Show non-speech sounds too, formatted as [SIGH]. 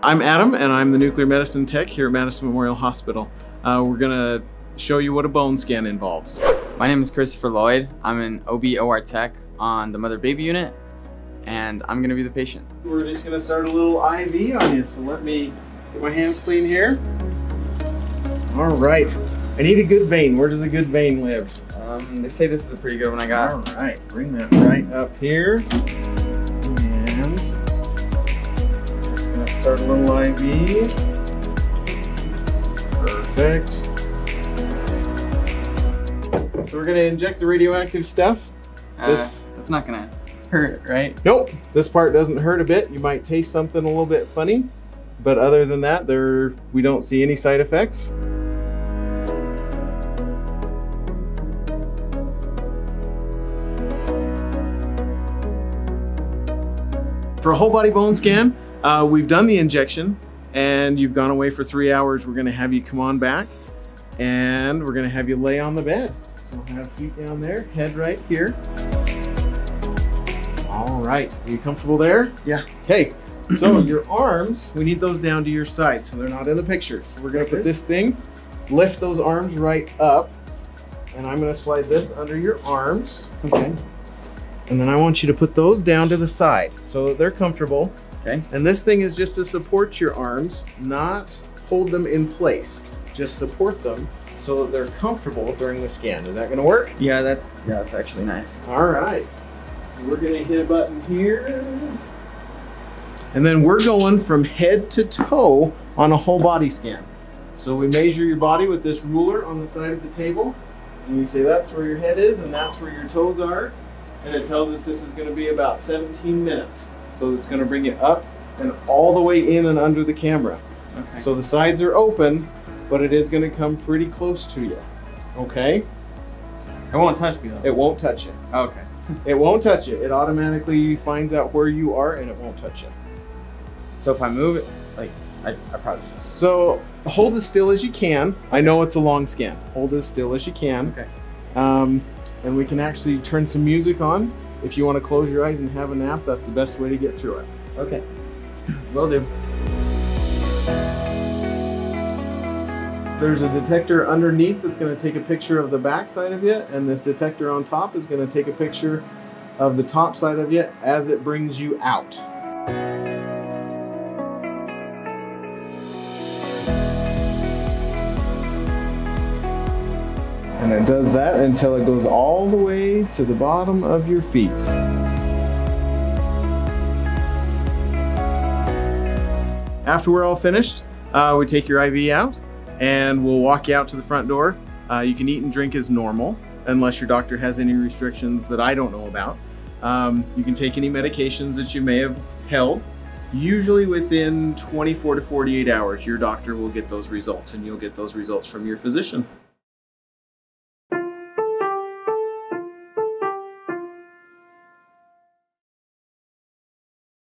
I'm Adam, and I'm the nuclear medicine tech here at Madison Memorial Hospital. Uh, we're gonna show you what a bone scan involves. My name is Christopher Lloyd. I'm an OB-OR tech on the mother-baby unit, and I'm gonna be the patient. We're just gonna start a little IV on you, so let me get my hands clean here. All right. I need a good vein. Where does a good vein live? Um, they say this is a pretty good one I got. All right, bring that right up here. Start a little IV. Perfect. So we're gonna inject the radioactive stuff. Uh, This- That's not gonna hurt, right? Nope, this part doesn't hurt a bit. You might taste something a little bit funny, but other than that, there we don't see any side effects. For a whole body bone scan, uh, we've done the injection and you've gone away for three hours. We're gonna have you come on back and we're gonna have you lay on the bed. So have feet down there, head right here. All right, are you comfortable there? Yeah. Okay, so [CLEARS THROAT] your arms, we need those down to your side so they're not in the picture. So we're gonna put this thing, lift those arms right up, and I'm gonna slide this under your arms. Okay. And then I want you to put those down to the side so that they're comfortable. Okay. And this thing is just to support your arms, not hold them in place. Just support them so that they're comfortable during the scan. Is that gonna work? Yeah, that yeah, that's actually nice. All right. We're gonna hit a button here. And then we're going from head to toe on a whole body scan. So we measure your body with this ruler on the side of the table. And we say that's where your head is and that's where your toes are. And it tells us this is gonna be about 17 minutes. So it's gonna bring it up and all the way in and under the camera. Okay. So the sides are open, but it is gonna come pretty close to you. Okay? it won't touch me though. It won't touch you. okay. It won't touch you. It automatically finds out where you are and it won't touch you. So if I move it, like I, I probably should. So hold as still as you can. I know it's a long scan. Hold as still as you can. Okay. Um, and we can actually turn some music on. If you want to close your eyes and have a nap, that's the best way to get through it. Okay. Will do. There's a detector underneath that's going to take a picture of the back side of you, and this detector on top is going to take a picture of the top side of you as it brings you out. And does that until it goes all the way to the bottom of your feet. After we're all finished, uh, we take your IV out and we'll walk you out to the front door. Uh, you can eat and drink as normal, unless your doctor has any restrictions that I don't know about. Um, you can take any medications that you may have held. Usually within 24 to 48 hours, your doctor will get those results and you'll get those results from your physician.